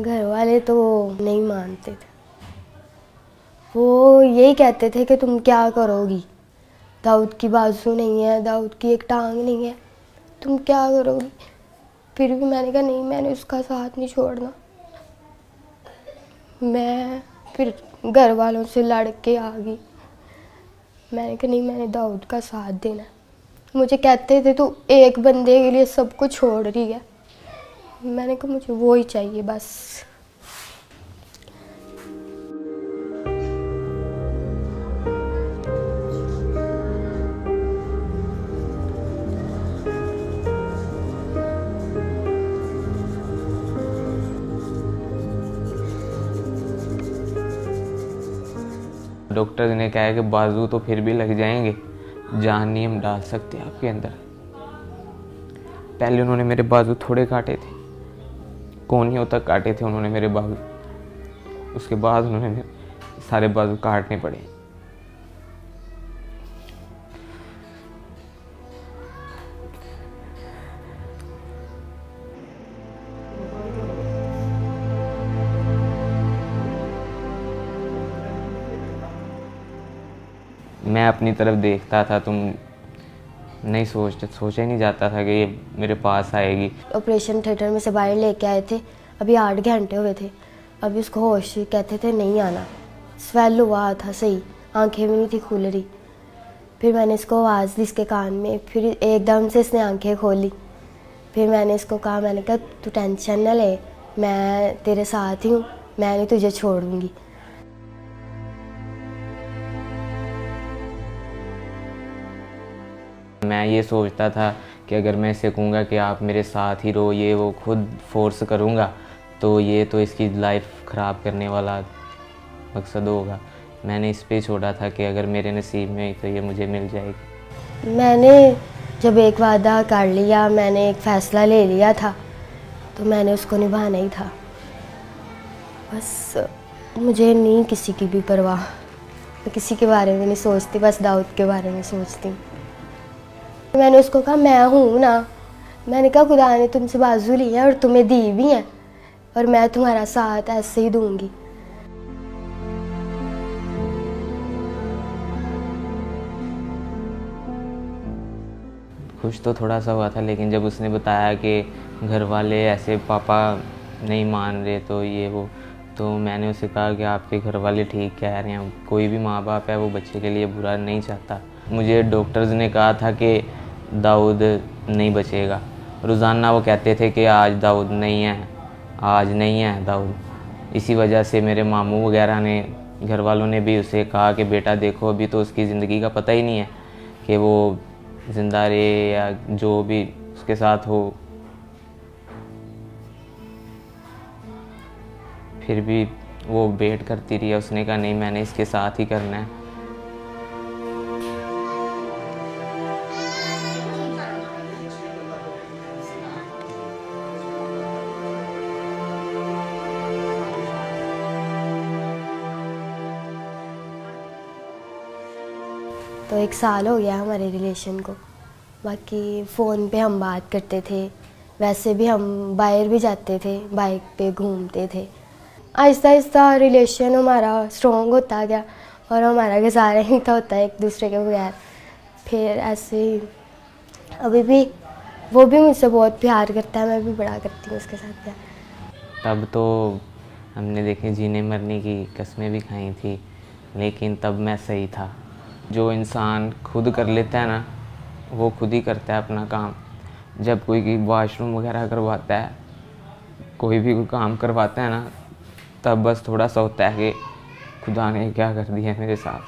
घर वाले तो नहीं मानते थे। वो यही कहते थे कि तुम क्या करोगी? दाऊद की बाजू नहीं है, दाऊद की एक टांग नहीं है। तुम क्या करोगी? फिर भी मैंने कहा, नहीं, मैंने उसका साथ नहीं छोड़ना। मैं फिर घर वालों से लड़ के आ गई। मैंने कहा, नहीं, मैंने दाऊद का साथ देना मुझे कहते थे, तू एक बंदे के लिए सब कुछ छोड़ रही है। मैंने कहा मुझे वो ही चाहिए, बस। डॉक्टर ने कहा है कि बाजू तो फिर भी लग जाएँगे, जान नहीं हम डाल सकते आपके अंदर। पहले उन्होंने मेरे बाजू थोड़े काटे थे। कोनियों तक काटे थे उन्होंने मेरे बाजू उसके बाद उन्होंने सारे बाजू काटने पड़े। मैं अपनी तरफ़ देखता था, तुम नहीं सोच, सोचा ही नहीं जाता था कि ये मेरे पास आएगी। ऑपरेशन थिएटर में से बाहर लेके आए थे। अभी आठ घंटे हुए थे। अभी उसको होश कहते थे, नहीं आना। स्वेल हुआ था सही। आँखें भी नहीं थी खुल रही। फिर मैंने इसको आवाज़ दी इसके कान में। फिर एकदम से इसने आँखें खोली। फिर मैंने इसको कहा, मैंने कहा, तू टेंशन ना ले। मैं तेरे साथ ही हूँ। मैं नहीं तुझे छोड़ूँगी। मैं ये सोचता था कि अगर मैं इसे कहूँगा कि आप मेरे साथ ही रहो, ये वो खुद फोर्स करूँगा तो ये तो इसकी लाइफ ख़राब करने वाला मकसद होगा। मैंने इस पर छोड़ा था कि अगर मेरे नसीब में तो ये मुझे मिल जाएगी। मैंने जब एक वादा कर लिया, मैंने एक फ़ैसला ले लिया था तो मैंने उसको निभाना ही था। बस मुझे नहीं किसी की भी परवाह, मैं किसी के बारे में नहीं सोचती, बस दाऊद के बारे में सोचती मैंने उसको कहा, मैं हूँ ना। मैंने कहा, खुदा ने तुमसे बाजू ली है और तुम्हें दी भी है और मैं तुम्हारा साथ ऐसे ही दूँगी। खुश तो थोड़ा सा हुआ था, लेकिन जब उसने बताया कि घर वाले ऐसे पापा नहीं मान रहे तो ये वो तो मैंने उसे कहा कि आपके घर वाले ठीक कह रहे हैं, कोई भी माँ बाप है, वो बच्चे के लिए बुरा नहीं चाहता। मुझे डॉक्टर्स ने कहा था कि दाऊद नहीं बचेगा। रोज़ाना वो कहते थे कि आज दाऊद नहीं है, आज नहीं है दाऊद। इसी वजह से मेरे मामू वगैरह ने घर वालों ने भी उसे कहा कि, बेटा देखो, अभी तो उसकी ज़िंदगी का पता ही नहीं है कि वो ज़िंदा रहे या जो भी उसके साथ हो। फिर भी वो वेट करती रही उसने कहा, नहीं, मैंने इसके साथ ही करना है। तो एक साल हो गया हमारे रिलेशन को। बाकी फ़ोन पे हम बात करते थे। वैसे भी हम बाहर भी जाते थे बाइक पे घूमते थे। आहिस्ता आहिस्ता रिलेशन हमारा स्ट्रॉन्ग होता गया और हमारा गुजारा ही था होता है एक दूसरे के बगैर। फिर ऐसे ही अभी भी वो भी मुझसे बहुत प्यार करता है, मैं भी बड़ा करती हूँ उसके साथ प्यार। तब तो हमने देखे जीने मरने की कस्में भी खाई थी, लेकिन तब मैं सही था। जो इंसान खुद कर लेता है ना, वो खुद ही करता है अपना काम। जब कोई वॉशरूम वगैरह करवाता है, कोई भी कोई काम करवाता है ना, तब बस थोड़ा सा होता है कि खुदा ने क्या कर दिया मेरे साथ।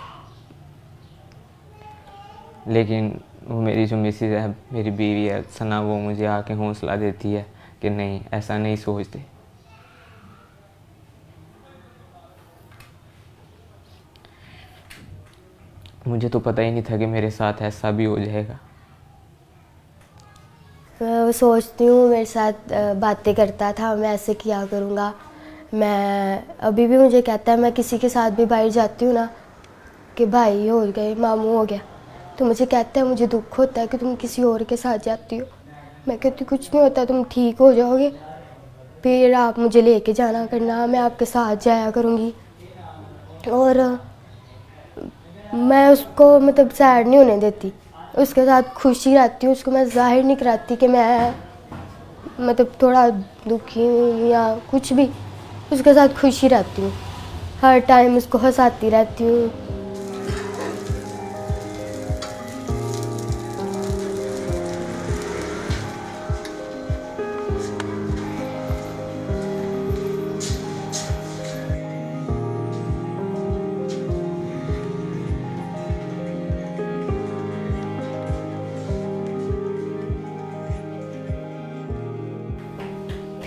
लेकिन वो मेरी जो मिसिज है, मेरी बीवी है, सना वो मुझे आके हौसला देती है कि नहीं, ऐसा नहीं सोचते। मुझे तो पता ही नहीं था कि मेरे साथ ऐसा भी हो जाएगा। मैं सोचती हूँ, मेरे साथ बातें करता था, मैं ऐसे किया करूँगा। मैं, अभी भी मुझे कहता है, मैं किसी के साथ भी बाहर जाती हूँ ना, कि भाई हो गए मामू हो गया। तो मुझे कहता है, मुझे दुख होता है कि तुम किसी और के साथ जाती हो। मैं कहती कुछ नहीं होता, तुम ठीक हो जाओगे। फिर आप मुझे लेके जाना करना, मैं आपके साथ जाया करूँगी। और मैं उसको मतलब सैड नहीं होने देती। उसके साथ खुशी रहती हूँ, उसको मैं ज़ाहिर नहीं कराती कि मैं मतलब थोड़ा दुखी हूँ या कुछ भी। उसके साथ खुशी रहती हूँ। हर टाइम उसको हंसाती रहती हूँ।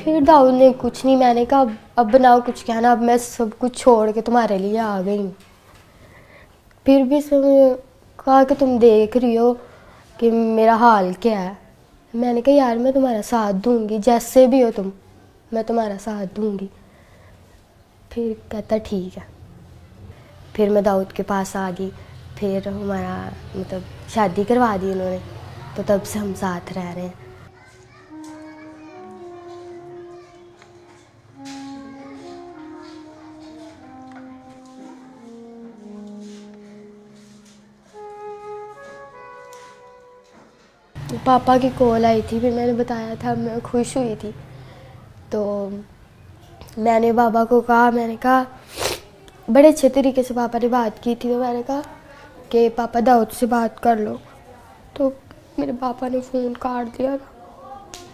फिर दाऊद ने कुछ नहीं, मैंने कहा, अब अब बनाओ कुछ कहना, अब मैं सब कुछ छोड़ के तुम्हारे लिए आ गई फिर भी उसने कहा कि तुम देख रही हो कि मेरा हाल क्या है। मैंने कहा, यार, मैं तुम्हारा साथ दूँगी, जैसे भी हो तुम, मैं तुम्हारा साथ दूँगी। फिर कहता, ठीक है। फिर मैं दाऊद के पास आ गई। फिर हमारा मतलब शादी करवा दी उन्होंने तो तब से हम साथ रह रहे हैं। पापा की कॉल आई थी, फिर मैंने बताया था, मैं खुश हुई थी। तो मैंने बाबा को कहा, मैंने कहा, बड़े अच्छे तरीके से पापा ने बात की थी तो मैंने कहा कि पापा दाऊद से बात कर लो। तो मेरे पापा ने फ़ोन काट दिया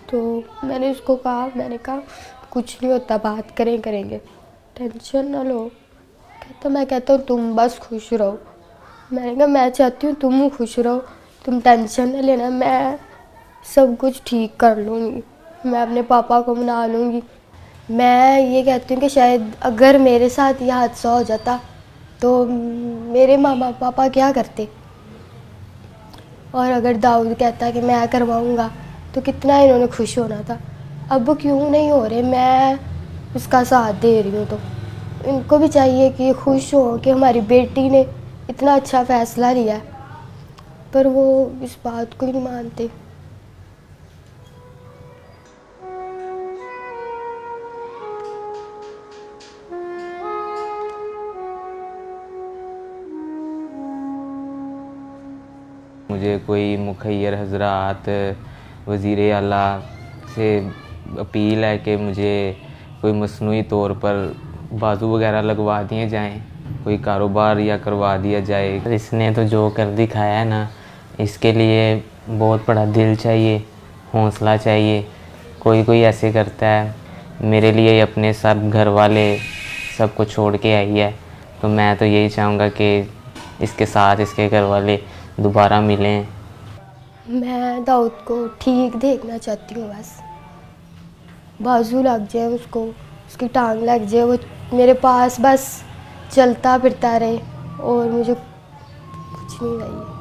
तो मैंने उसको कहा, मैंने कहा, कुछ नहीं होता, बात करें, करेंगे। टेंशन ना लो। कहता, मैं कहता हूँ, तुम बस खुश रहो। मैंने कहा, मैं चाहती हूँ तुम खुश रहो। तुम टेंशन न लेना, मैं सब कुछ ठीक कर लूँगी। मैं अपने पापा को मना लूँगी। मैं ये कहती हूँ कि शायद अगर मेरे साथ ये हादसा हो जाता तो मेरे मामा पापा क्या करते? और अगर दाऊद कहता कि मैं करवाऊँगा तो कितना इन्होंने खुश होना था। अब क्यों नहीं हो रहे? मैं उसका साथ दे रही हूँ तो। इनको भी चाहिए कि खुश हो कि हमारी बेटी ने इतना अच्छा फ़ैसला लिया है। पर वो इस बात को ही नहीं मानते। मुझे कोई मुखैर हजरात वज़ी अला से अपील है कि मुझे कोई मसनू तौर पर बाजू वगैरह लगवा दिए जाएँ कोई कारोबार या करवा दिया जाए। इसने तो जो कर दिखाया है ना इसके लिए बहुत बड़ा दिल चाहिए, हौसला चाहिए। कोई कोई ऐसे करता है, मेरे लिए अपने सब घर वाले सब छोड़ के आई है। तो मैं तो यही चाहूँगा कि इसके साथ इसके घर वाले दोबारा मिलें। मैं दाऊद को ठीक देखना चाहती हूँ बस। बाजू लग जाए उसको, उसकी टांग लग जाए, वो मेरे पास बस चलता फिरता रहे और मुझे कुछ नहीं चाहिए।